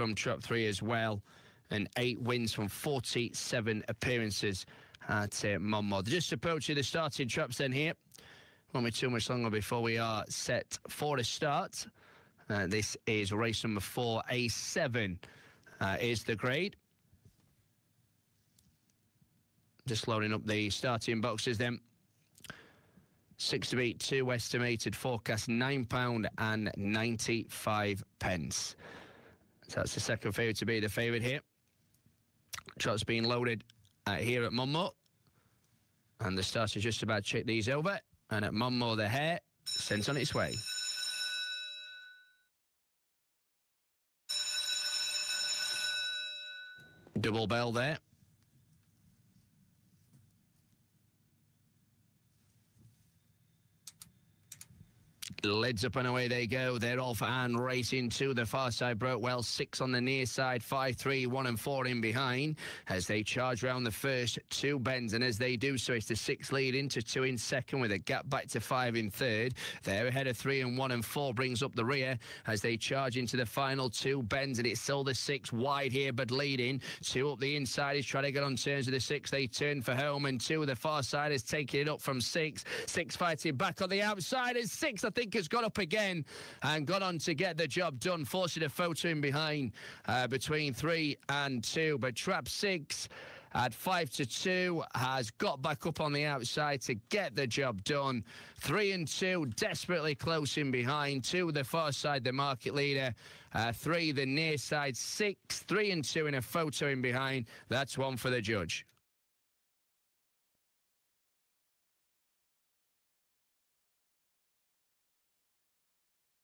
from Trap 3 as well, and eight wins from 47 appearances at uh, Monmore. Just approaching the starting traps then here. Won't be too much longer before we are set for a start. Uh, this is race number four, A7 uh, is the grade. Just loading up the starting boxes then. Six to beat, two estimated forecast nine pound and ninety five pence. So that's the second favourite to be the favourite here. Shots being loaded uh, here at Monmore. And the starter just about check these over. And at Monmore, the hare sent on its way. Double bell there. Lids up and away they go. They're off and racing to the far side. Broke well six on the near side, five, three, one, and four in behind as they charge round the first two bends. And as they do so, it's the six lead into two in second with a gap back to five in third. They're ahead of three and one and four brings up the rear as they charge into the final two bends. And it's still the six wide here, but leading. Two up the inside is trying to get on turns with the six. They turn for home and two. The far side is taking it up from six. Six fighting back on the outside. And six, I think has got up again and got on to get the job done, forcing a photo in behind uh, between three and two. But Trap Six at five to two has got back up on the outside to get the job done. Three and two, desperately close in behind. Two, the far side, the market leader. Uh, three, the near side. Six, three and two in a photo in behind. That's one for the judge.